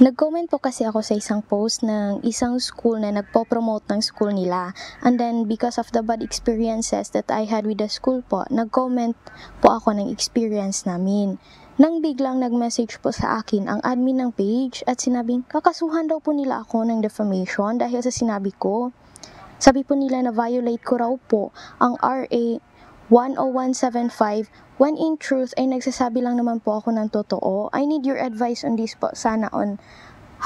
Nag-comment po kasi ako sa isang post ng isang school na nagpo-promote ng school nila. And then, because of the bad experiences that I had with the school po, nag-comment po ako ng experience namin. Nang biglang nag-message po sa akin ang admin ng page at sinabing kakasuhan daw po nila ako ng defamation dahil sa sinabi ko. Sabi po nila na violate ko raw po ang RA 10175 when in truth ay nagsasabi lang naman po ako ng totoo. I need your advice on this po sana on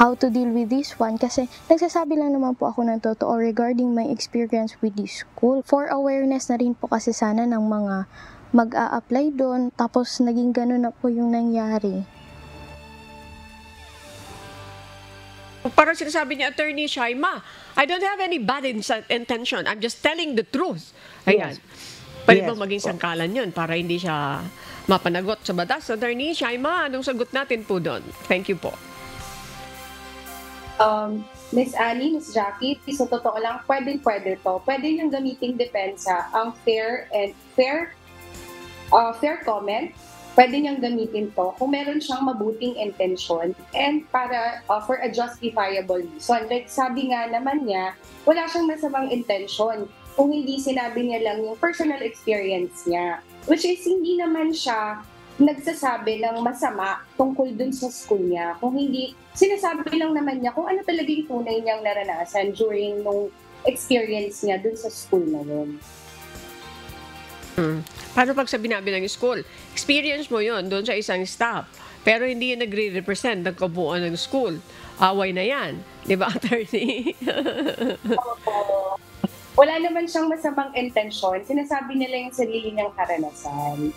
how to deal with this one kasi nagsasabi lang naman po ako ng totoo regarding my experience with this school. For awareness na rin po kasi sana ng mga mag-a-apply doon tapos naging ganun na po yung nangyari. Parang sinasabi ni Attorney Shaima, I don't have any bad in- intention. I'm just telling the truth. Ayan. Pwede Yes bang maging sangkalan yun para hindi siya mapanagot sa batas? Attorney Shaima, anong sagot natin po doon? Thank you po. Um, Miss Annie, Miss Jackie, sa totoo lang, pwedeng-pwede to. Pwede niyang gamiting depensa ang fair and fair uh, fair comment. Pwede niyang gamitin to kung meron siyang mabuting intention and para uh, for a justifiable reason. Like sabi nga naman niya, wala siyang masamang intention kung hindi sinabi niya lang yung personal experience niya. Which is hindi naman siya nagsasabi ng masama tungkol dun sa school niya. Kung hindi, sinasabi lang naman niya kung ano talaga yung tunay niyang naranasan during nung experience niya dun sa school na yun. Paano pag sabi namin ng school, experience mo yon doon sa isang staff, pero hindi yan nagre-represent ng kabuuan ng school. Away na yan. Di ba, attorney? Wala naman siyang masamang intensyon. Sinasabi nila yung sarili niyang karanasan.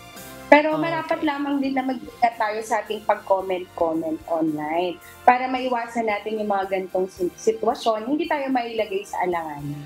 Pero Okay. marapat lamang din na mag-ingat tayo sa ating pag-comment-comment online para maiwasan natin yung mga gantong sit- sitwasyon, hindi tayo mailagay sa alanganan.